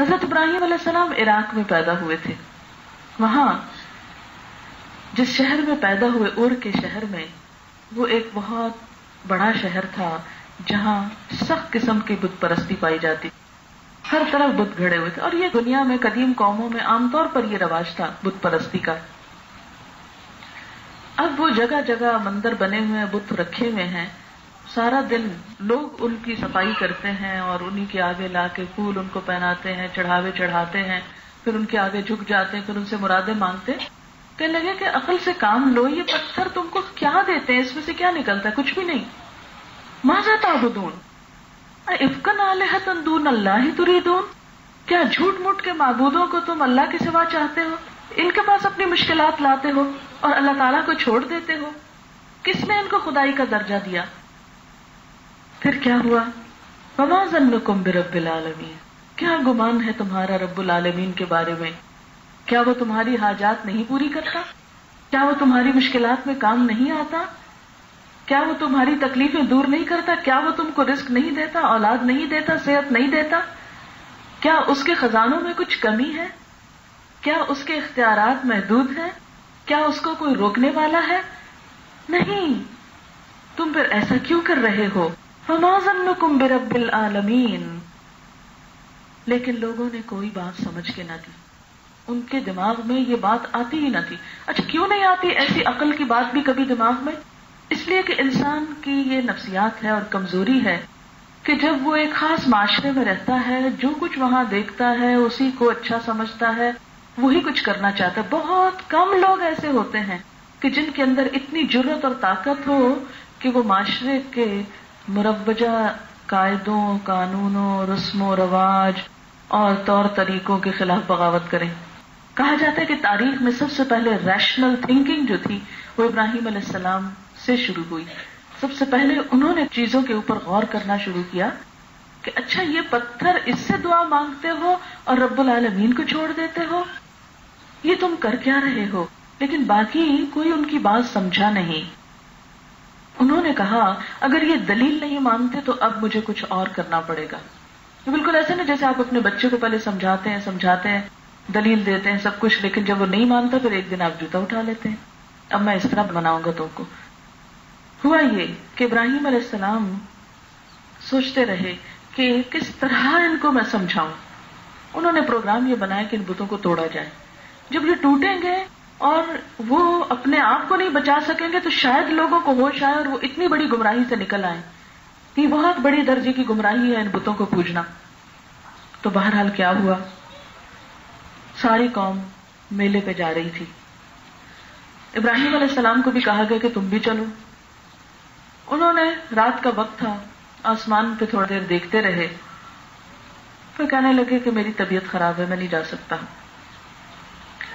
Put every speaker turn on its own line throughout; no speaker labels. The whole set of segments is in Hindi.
हज़रत इब्राहिम सलाम इराक में पैदा हुए थे। वहाँ, जिस शहर में पैदा हुए उर के शहर में, वो एक बहुत बड़ा शहर था, जहाँ सख्त किस्म की बुत परस्ती पाई जाती। हर तरफ़ बुत घड़े हुए थे। और ये दुनिया में कदीम कौमों में आमतौर पर यह रवाज था बुत परस्ती का। अब वो जगह जगह मंदिर बने हुए हैं, बुत रखे हुए हैं। सारा दिन लोग उनकी सफ़ाई करते हैं और उन्हीं के आगे लाके फूल उनको पहनाते हैं, चढ़ावे चढ़ाते हैं, फिर उनके आगे झुक जाते हैं, फिर उनसे मुरादे मांगते कहने लगे कि अकल से काम लो, ये पत्थर तुमको क्या देते हैं? इसमें से क्या निकलता है? कुछ भी नहीं। माजा ताबुदून। इफ्कन आले तंदून अल्लाह ही तुरीदून। क्या झूठ मूठ के मबूदों को तुम अल्लाह के सिवा चाहते हो? इनके पास अपनी मुश्किलात लाते हो और अल्लाह ताला को छोड़ देते हो? किसने इनको खुदाई का दर्जा दिया? फिर क्या हुआ? वमा जन्नुकुम बिरब्बिल आलमीन। क्या गुमान है तुम्हारा रब्बुल आलमीन के बारे में? क्या वो तुम्हारी हाजात नहीं पूरी करता? क्या वो तुम्हारी मुश्किलात में काम नहीं आता? क्या वो तुम्हारी तकलीफें दूर नहीं करता? क्या वो तुमको रिस्क नहीं देता, औलाद नहीं देता, सेहत नहीं देता? क्या उसके खजानों में कुछ कमी है? क्या उसके इख्तियार महदूद हैं? क्या उसको कोई रोकने वाला है? नहीं। तुम फिर ऐसा क्यों कर रहे हो? फमाजन्नुकुम बिरब्बिल आलमीन। लेकिन लोगों ने कोई बात समझ के ना दी उनके दिमाग में ये बात आती ही ना थी। अच्छा क्यों नहीं आती? ऐसी अकल की बात भी कभी दिमाग में? इसलिए कि इंसान की ये नफ्सियात है और कमज़ोरी है कि जब वो एक खास माशरे में रहता है, जो कुछ वहाँ देखता है, उसी को अच्छा समझता है, वही कुछ करना चाहता है। बहुत कम लोग ऐसे होते हैं कि जिनके अंदर इतनी ज़रूरत और ताकत हो कि वो माशरे के मुरवजा कायदों, कानूनों, रस्मो, रवाज और तौर तरीकों के खिलाफ बगावत करें। कहा जाता है कि तारीख में सबसे पहले रैशनल थिंकिंग जो थी, वो इब्राहिम सलाम से शुरू हुई। सबसे पहले उन्होंने चीज़ों के ऊपर गौर करना शुरू किया कि अच्छा ये पत्थर इससे दुआ मांगते हो और रब्बुल आलमीन को छोड़ देते हो। ये तुम कर क्या रहे हो? लेकिन बाकी कोई उनकी बात समझा नहीं। उन्होंने कहा, अगर ये दलील नहीं मानते तो अब मुझे कुछ और करना पड़ेगा। तो बिल्कुल ऐसे ना जैसे आप अपने बच्चे को पहले समझाते हैं समझाते हैं, दलील देते हैं, सब कुछ, लेकिन जब वो नहीं मानता, फिर एक दिन आप जूता उठा लेते हैं। अब मैं इस तरह बनाऊँगा तुमको। हुआ ये कि इब्राहिम सलाम सोचते रहे कि किस तरह इनको मैं समझाऊं। उन्होंने प्रोग्राम ये बनाया कि इन बुतों को तोड़ा जाए। जब ये टूटेंगे और वो अपने आप को नहीं बचा सकेंगे तो शायद लोगों को होश आए और वो इतनी बड़ी गुमराही से निकल आए। कि बहुत बड़ी दर्जे की गुमराही है इन बुतों को पूजना। तो बहरहाल क्या हुआ? सारी कौम मेले पे जा रही थी। इब्राहिम सलाम को भी कहा गया कि तुम भी चलो। उन्होंने रात का वक्त था, आसमान पे थोड़ी देर देखते रहे। फिर कहने लगे कि मेरी तबीयत खराब है, मैं नहीं जा सकता।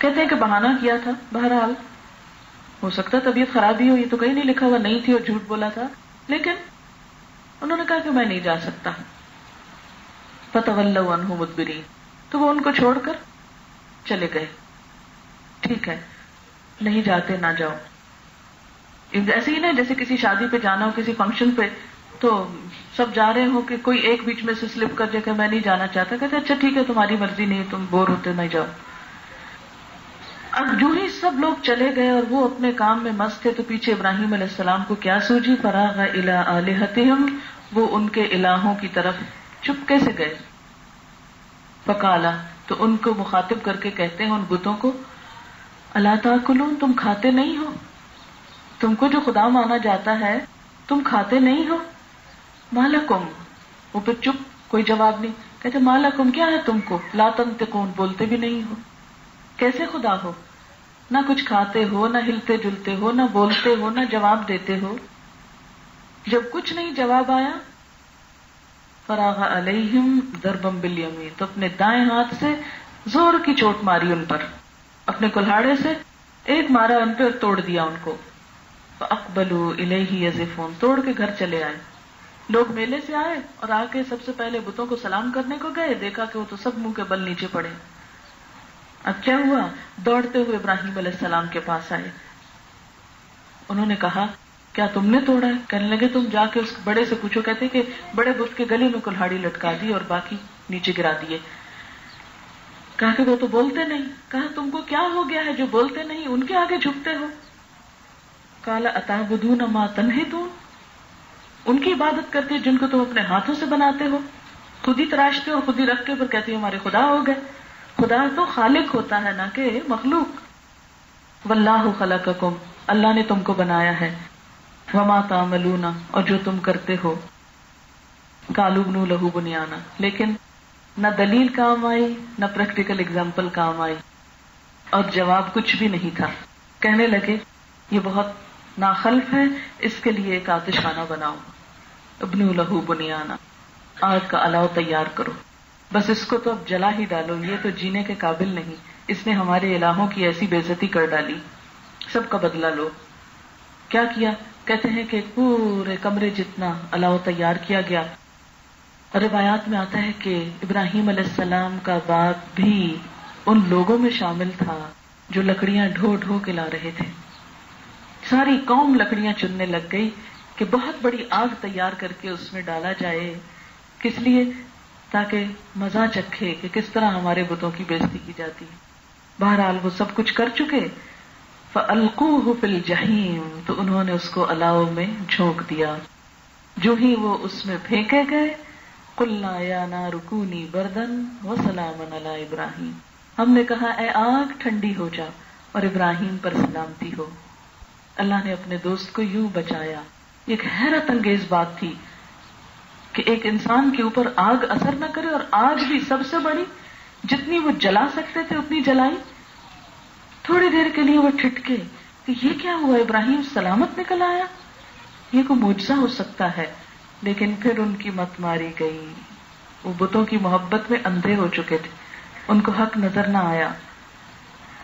कहते हैं कि बहाना किया था, बहरहाल। हो सकता तबीयत खराब ही हो ये तो कहीं नहीं लिखा हुआ, नहीं थी और झूठ बोला था। लेकिन उन्होंने कहा कि मैं नहीं जा सकता। फतवल्लू मुदबरी तो वो उनको छोड़कर चले गए। ठीक है, नहीं जाते, ना जाओ। ऐसे ही ना, जैसे किसी शादी पे जाना हो, किसी फ़ंक्शन पे तो सब जा रहे हो कि कोई एक बीच में से स्लिप कर जाए मैं नहीं जाना चाहता। कहते अच्छा ठीक है, तुम्हारी मर्ज़ी, नहीं, तुम बोर होते नहीं जाओ। अब जो ही सब लोग चले गए और वो अपने काम में मस्त थे तो पीछे इब्राहिम सलाम को क्या सूझी? फराग इला आलिहतिहम, वो उनके इलाहों की तरफ़ चुपके से गए। फकाला तो उनको मुखातिब करके कहते हैं उन बुतों को अल्लाह ताकुलून, तुम खाते नहीं हो? तुमको जो खुदा माना जाता है, तुम खाते नहीं हो? मालकुम। वो फिर चुप, कोई जवाब नहीं। कहते, मालकुम, क्या है तुमको? लातन कौन बोलते भी नहीं हो। कैसे खुदा हो? ना कुछ खाते हो, ना हिलते जुलते हो, ना बोलते हो, ना जवाब देते हो। जब कुछ नहीं जवाब आया, फरागा अलहिम दरबम बिलियमी तो अपने दाएँ हाथ से ज़ोर की चोट मारी उन पर। अपने कुल्हाड़े से एक मारा उन पर, तोड़ दिया उनको। अकबलू इलेही यजीफोन, तोड़ के घर चले आए। लोग मेले से आए और आके सबसे पहले बुतों को सलाम करने को गए, देखा कि वो तो सब मुँह के बल नीचे पड़े। अब क्या हुआ? दौड़ते हुए इब्राहिम सलाम के पास आए। उन्होंने कहा, क्या तुमने तोड़ा है? कहने लगे, तुम जाके उस बड़े से पूछो। कहते कि बड़े बुत के गले में कुल्हाड़ी लटका दी और बाकी नीचे गिरा दिए। कहा कि वो तो बोलते नहीं। कहा, तुमको क्या हो गया है जो बोलते नहीं? उनके आगे झुकते हो। काला, अताबुदून मा तनहितून? उनकी इबादत करते जिनको तुम अपने हाथों से बनाते हो। खुद ही तराशते और खुद ही रखते फिर कहते हमारे खुदा हो गए। खुदा तो खालिक होता है ना कि मखलूक। वल्लाह खलककुम, अल्लाह ने तुमको बनाया है। वमा तामलूना, और जो तुम करते हो। कालूबनू लहू बुनियाना। लेकिन न दलील काम आई, न प्रैक्टिकल एग्ज़ाम्पल काम आई। और जवाब कुछ भी नहीं था। कहने लगे, ये बहुत नाखल्फ है, इसके लिए एक आतिशाना बनाओ अबनू लहू बुनियाना, आग का अलाव तैयार करो। बस इसको तो अब जला ही डालो, ये तो जीने के काबिल नहीं। इसने हमारे इलाहों की ऐसी बेजती कर डाली। सबका बदला लो। क्या किया? कहते हैं कि पूरे कमरे जितना अलाव तैयार किया गया। रिवायात में आता है कि इब्राहिम सलाम का बाप भी उन लोगों में शामिल था जो लकड़ियाँ ढो ढो के ला रहे थे। सारी कौम लकड़ियाँ चुनने लग गई कि बहुत बड़ी आग तैयार करके उसमें डाला जाए। किस लिए? ताकि मज़ा चखे कि किस तरह हमारे बुतों की बेइज्जती की जाती है। बहरहाल वो सब कुछ कर चुके। फलकू फिल जहीम तो उन्होंने उसको अलाव में झोंक दिया। जो ही वो उसमें फेंके गए, कुल्ला या ना रुकूनी बर्दन व सलामन अला इब्राहिम। हमने कहा ए आग ठंडी हो जा और इब्राहिम पर सलामती हो। अल्लाह ने अपने दोस्त को यूँ बचाया। एक हैरत अंगेज बात थी कि एक इंसान के ऊपर आग असर न करे और आग भी सबसे बड़ी, जितनी वो जला सकते थे उतनी जलाई। थोड़ी देर के लिए वो ठिटके कि ये क्या हुआ, इब्राहिम सलामत निकल आया? ये को मुआवजा हो सकता है, लेकिन फिर उनकी मत मारी गई। वो बुतों की मोहब्बत में अंधे हो चुके थे। उनको हक नज़र ना आया।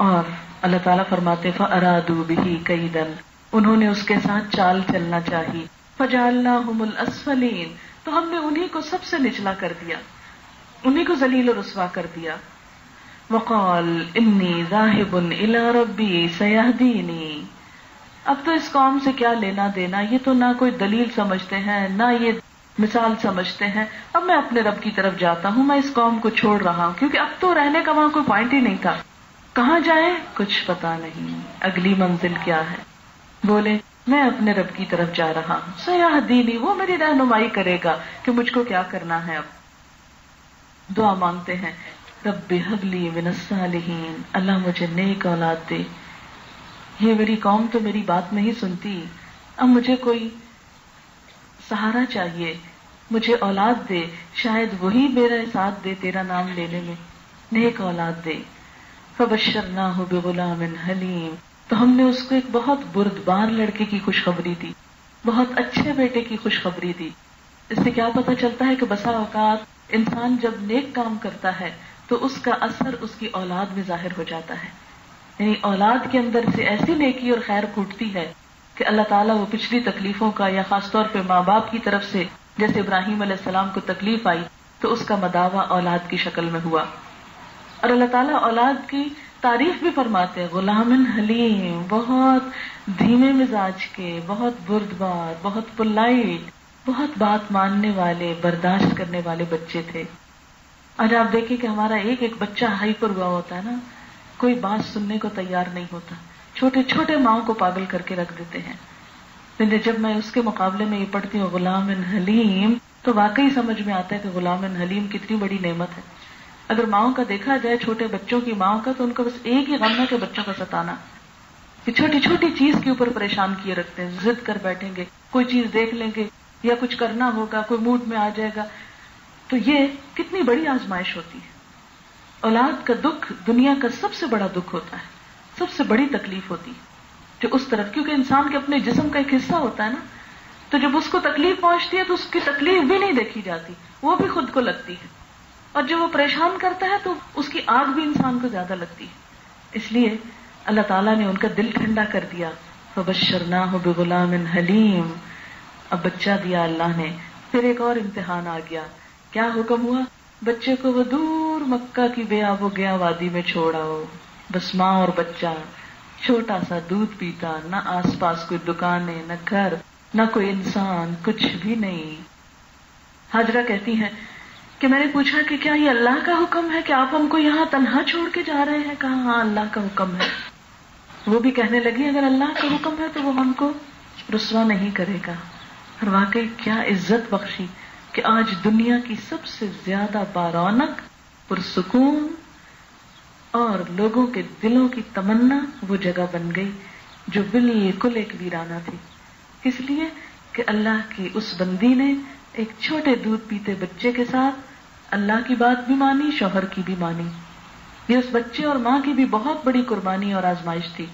और अल्लाह ताला फरमाते फरादू बिही कई दल उन्होंने उसके साथ चाल चलना चाहिए फजालना असफलीन। तो हमने उन्हीं को सबसे निचला कर दिया। उन्हीं को जलील रसवा कर दिया। वकौल इन्नी जाहिबुन इला रब्बी सयाहदीनी। अब तो इस कौम से क्या लेना देना? ये तो ना कोई दलील समझते हैं, ना ये मिसाल समझते हैं। अब मैं अपने रब की तरफ़ जाता हूँ, मैं इस कौम को छोड़ रहा हूँ, क्योंकि अब तो रहने का वहाँ कोई पॉइंट ही नहीं था। कहाँ जाए? कुछ पता नहीं। अगली मंजिल क्या है? बोले मैं अपने रब की तरफ़ जा रहा हूँ। सयाह दीनी, वो मेरी रहनुमाई करेगा कि मुझको क्या करना है अब। दुआ मांगते हैं रब हबली मिनसालहीन अल्लाह मुझे नेक औलाद दे। ये मेरी कौम तो मेरी बात नहीं सुनती। अब मुझे कोई सहारा चाहिए, मुझे औलाद दे। शायद वही मेरा साथ दे तेरा नाम लेने में। नेक औलाद दे। फबशर ना हलीम। तो हमने उसको एक बहुत बुरदबार लड़के की खुशखबरी दी, बहुत अच्छे बेटे की खुशखबरी दी। इससे क्या पता चलता है कि बसा औकात इंसान जब नेक काम करता है तो उसका असर उसकी औलाद में ज़ाहिर हो जाता है। यानी औलाद के अंदर से ऐसी नेकी और खैर फूटती है कि अल्लाह ताला वो पिछली तकलीफों का या खासतौर पे माँ बाप की तरफ़ से जैसे इब्राहिम सलाम को तकलीफ़ आई तो उसका मदावा औलाद की शक्ल में हुआ। और अल्लाह ताला औलाद की तारीफ़ भी फरमाते हैं गुलामिन हलीम, बहुत धीमे मिजाज के, बहुत बुरदबार, बहुत पुलाइट बहुत बात मानने वाले, बर्दाश्त करने वाले बच्चे थे। आज आप देखिए कि हमारा एक एक बच्चा हाइपर हुआ होता है ना, कोई बात सुनने को तैयार नहीं होता। छोटे छोटे माओ को पागल करके रख देते हैं। लेकिन जब मैं उसके मुकाबले में ये पढ़ती हूँ गुलाम हलीम तो वाकई समझ में आता है कि गुलाम हलीम कितनी बड़ी नेमत है। अगर माओ का देखा जाए छोटे बच्चों की माओ का तो उनका बस एक ही गम कि बच्चों का सताना। कि छोटी छोटी चीज़ के ऊपर परेशान किए रखते हैं, जिद कर बैठेंगे, कोई चीज़ देख लेंगे, या कुछ करना होगा, कोई मूड में आ जाएगा। तो ये कितनी बड़ी आजमाइश होती है। औलाद का दुख दुनिया का सबसे बड़ा दुख होता है, सबसे बड़ी तकलीफ़ होती है। जो उस तरफ़, क्योंकि इंसान के अपने जिस्म का एक हिस्सा होता है ना तो जब उसको तकलीफ़ पहुँचती है तो उसकी तकलीफ़ भी नहीं देखी जाती, वो भी खुद को लगती है। और जब वो परेशान करता है तो उसकी आग भी इंसान को ज़्यादा लगती है। इसलिए अल्लाह ताला ने उनका दिल ठंडा कर दिया। फबशरना हो बेगुलाम हलीम। अब बच्चा दिया अल्लाह ने। फिर एक और इम्तिहान आ गया। क्या हुक्म हुआ? बच्चे को वो दूर मक्का की बेआबो गया वादी में छोड़ाओ बस माँ और बच्चा। छोटा सा दूध पीता, न आसपास कोई दुकानें, न घर, न कोई इंसान, कुछ भी नहीं। हाजरा कहती है कि मैंने पूछा कि क्या ये अल्लाह का हुक्म है कि आप हमको यहाँ तनहा छोड़ के जा रहे हैं? कहा हाँ अल्लाह का हुक्म है। वो भी कहने लगी, अगर अल्लाह का हुक्म है तो वो हमको रुसवा नहीं करेगा। और वाकई क्या इज़्ज़त बख्शी कि आज दुनिया की सबसे ज़्यादा बारौनक, पुरसकून और लोगों के दिलों की तमन्ना वो जगह बन गई, जो बिल्कुल एक वीराना थी। इसलिए कि अल्लाह की उस बंदी ने एक छोटे दूध पीते बच्चे के साथ अल्लाह की बात भी मानी, शोहर की भी मानी। ये उस बच्चे और माँ की भी बहुत बड़ी कुर्बानी और आजमाइश थी।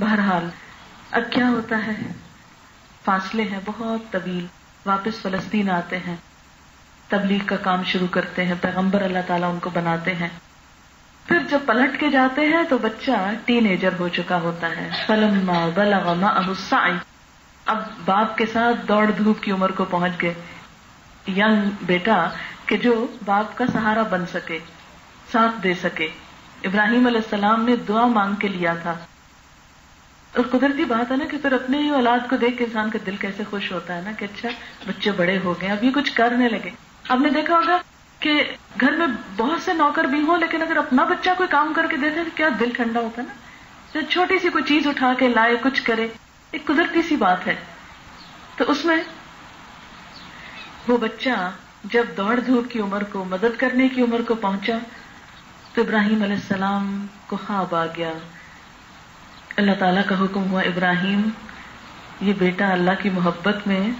बहरहाल, अब क्या होता है? फासले हैं बहुत तवील। वापस फलस्तीन आते हैं। तबलीग का काम शुरू करते हैं। पैगंबर अल्लाह ताला उनको बनाते हैं। फिर जब पलट के जाते हैं तो बच्चा टीनेजर हो चुका होता है। फलम्मा बलगमा अबुसाई अब बाप के साथ दौड़ धूप की उम्र को पहुँच गए। यंग बेटा कि जो बाप का सहारा बन सके, साथ दे सके। इब्राहिम सलाम ने दुआ मांग के लिया था। और कुदरती बात है ना कि फिर अपने ही औलाद को देख के इंसान का दिल कैसे खुश होता है ना कि अच्छा बच्चे बड़े हो गए, अब ये कुछ करने लगे। आपने देखा होगा कि घर में बहुत से नौकर भी हो, लेकिन अगर अपना बच्चा कोई काम करके देते तो क्या दिल ठंडा होता है ना? तो छोटी सी कोई चीज़ उठा के लाए, कुछ करे, एक कुदरती सी बात है। तो उसमें वो बच्चा जब दौड़ धूप की उम्र को, मदद करने की उम्र को पहुँचा तो इब्राहिम सलाम को ख्वाब आ गया। अल्लाह ताला का हुक्म हुआ, इब्राहिम, ये बेटा अल्लाह की मोहब्बत में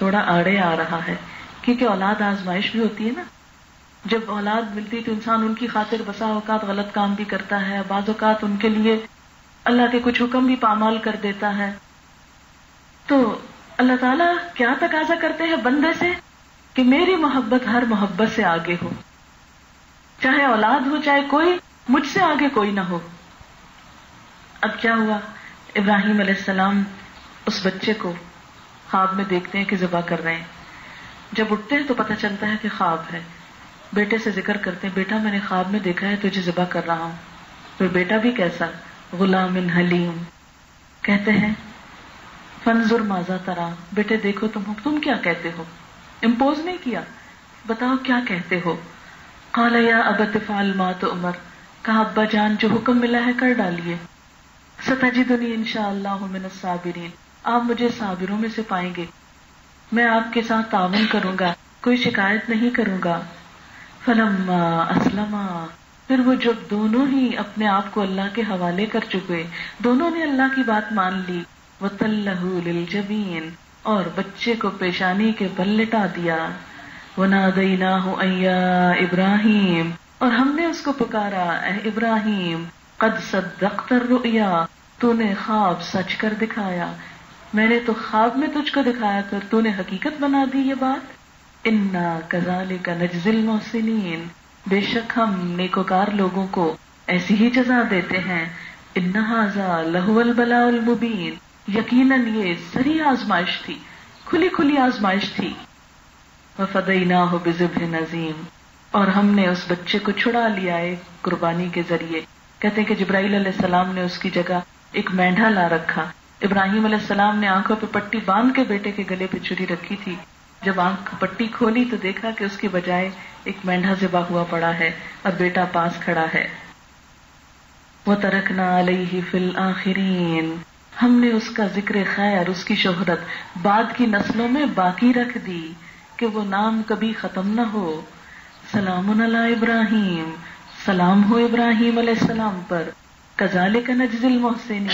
थोड़ा आड़े आ रहा है, क्योंकि औलाद आजमाइश भी होती है ना। जब औलाद मिलती तो इंसान उनकी खातिर बसा औकात गलत काम भी करता है बाज औकात उनके लिए अल्लाह के कुछ हुक्म भी पामाल कर देता है। तो अल्लाह ताला क्या तकाजा करते हैं बंदे से? कि मेरी मोहब्बत हर मोहब्बत से आगे हो। चाहे औलाद हो, चाहे कोई, मुझसे आगे कोई ना हो। अब क्या हुआ? इब्राहिम सलाम उस बच्चे को ख्वाब में देखते हैं कि जबा कर रहे हैं। जब उठते हैं तो पता चलता है कि ख्वाब है। बेटे से ज़िक्र करते हैं, बेटा, मैंने ख्वाब में देखा है, तुझे जबा कर रहा हूँ। फिर बेटा भी कैसा? गुलाम हलीम। कहते हैं, फनजुर माजा तरा, बेटे देखो तुम तुम क्या कहते हो? इम्पोज नहीं किया। बताओ क्या कहते हो? काला या अब तिफाल मा तो उमर। कहा, अब्बा जान, जो हुक्म मिला है कर डालिए। सतजिदनी इंशामिन साबिरीन आप मुझे साबिरों में से पाएँगे। मैं आपके साथ तावन करूँगा। कोई शिकायत नहीं करूँगा। फलम्मा असलमा। फिर वो जब दोनों ही अपने आप को अल्लाह के हवाले कर चुके, दोनों ने अल्लाह की बात मान ली। वो तल्लबीन और बच्चे को पेशानी के बल लिटा दिया। वो नादईना हो अय्या इब्राहिम। और हमने उसको पुकारा इब्राहिम, कद सदख्तर रुया, तूने ख्वाब सच कर दिखाया। मैंने तो ख्वाब में तुझको दिखाया कर तूने हकीकत बना दी ये बात। इन्ना कजाले का नजजिल मोहसिन बेशक हम नेकोकार लोगों को ऐसी ही जजा देते हैं। इन्ना हाजा लहुअल बलाउल मुबीन। यकीनन ये सरी आजमाइश थी खुली खुली आजमाइश थी। वफदईना हो बिजुब नजीम, और हमने उस बच्चे को छुड़ा लिया एक कुर्बानी के ज़रिए। कहते हैं कि जब्राईल सलाम ने उसकी जगह एक मेंढा ला रखा। इब्राहिम सलाम ने आँखों पे पट्टी बाँध के बेटे के गले पे छुरी रखी थी। जब आँख पट्टी खोली तो देखा कि उसके बजाय एक मेंढा जिबा हुआ पड़ा है और बेटा पास खड़ा है। वो तरकना अलही फिल आखिरीन। हमने उसका ज़िक्र खैर, उसकी शोहरत बाद की नस्लों में बाकी रख दी कि वो नाम कभी खत्म न हो। सलाम इब्राहिम, सलाम हो इब्राहिम सलाम पर। कजाले का नजजिल मोहसिन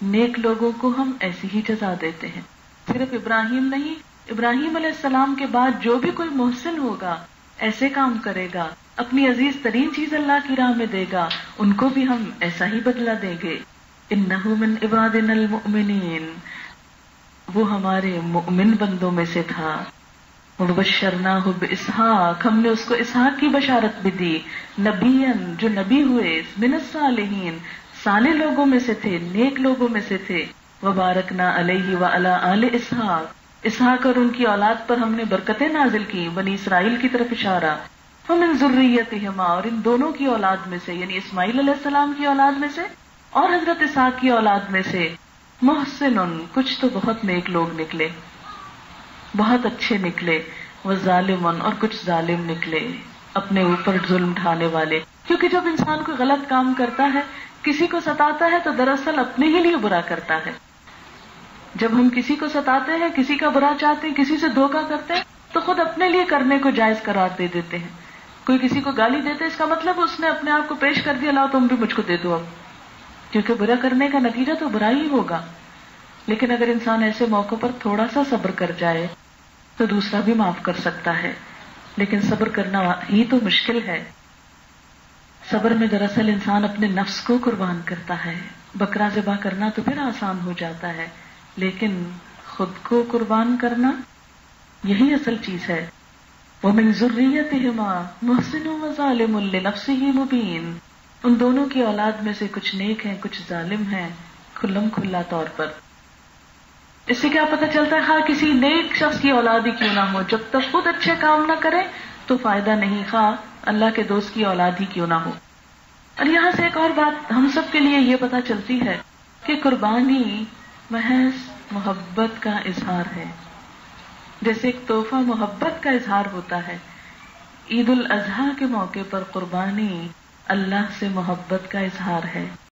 नेक लोगों को हम ऐसी ही जजा देते हैं। सिर्फ़ इब्राहिम नहीं, इब्राहिम सलाम के बाद जो भी कोई मोहसिन होगा, ऐसे काम करेगा, अपनी अज़ीज़ तरीन चीज़ अल्लाह की राह में देगा, उनको भी हम ऐसा ही बदला देंगे। इन इबादिन वो हमारे मुमिन बंदों में से था। मुबशरना हुब इसहाक हमने उसको इसहाक की बशारत भी दी। नबीन जो नबी हुए मिनसालहीन साले लोगों में से थे, नेक लोगों में से थे। वबारक ना अलही व अला आल इसहाक। इसहाक और उनकी औलाद पर हमने बरकतें नाजिल की, बनी इसराइल की तरफ़ इशारा। हम इन जुर्रियत और इन दोनों की औलाद में से, यानी इस्माइल सलाम की औलाद में से और हज़रत इसहाक की औलाद में से मोहसिन कुछ तो बहुत नेक लोग निकले। बहुत अच्छे निकले, व जालिमन और कुछ जालिम निकले अपने ऊपर जुल्म ढाने वाले। क्योंकि जब इंसान को गलत काम करता है, किसी को सताता है तो दरअसल अपने ही लिए बुरा करता है। जब हम किसी को सताते हैं, किसी का बुरा चाहते हैं, किसी से धोखा करते हैं तो खुद अपने लिए करने को जायज़ करार दे देते हैं। कोई किसी को गाली देते इसका मतलब उसने अपने आप को पेश कर दिया, लाओ तुम भी मुझको दे दो अब। क्योंकि बुरा करने का नतीजा तो बुरा ही होगा। लेकिन अगर इंसान ऐसे मौकों पर थोड़ा सा सब्र कर जाए तो दूसरा भी माफ़ कर सकता है। लेकिन सब्र करना ही तो मुश्किल है। सब्र में दरअसल इंसान अपने नफ्स को कुर्बान करता है। बकरा जबा करना तो फिर आसान हो जाता है। लेकिन खुद को कुर्बान करना यही असल चीज़ है। वो मिन जुर्रियतिहिमा मुहसिन व नफ्सी ही मुबीन। उन दोनों की औलाद में से कुछ नेक हैं, कुछ जालिम हैं, खुल्लम खुल्ला तौर पर। इससे क्या पता चलता है हाँ किसी नेक शख्स की औलाद ही क्यों ना हो। जब तक खुद अच्छे काम ना करे तो फ़ायदा नहीं खा अल्लाह के दोस्त की औलाद ही क्यों ना हो। और यहाँ से एक और बात हम सब के लिए ये पता चलती है कि कुर्बानी महज मोहब्बत का इजहार है। जैसे एक तोहफा मोहब्बत का इजहार होता है। ईद उल अजहा के मौके पर कुर्बानी अल्लाह से मोहब्बत का इजहार है।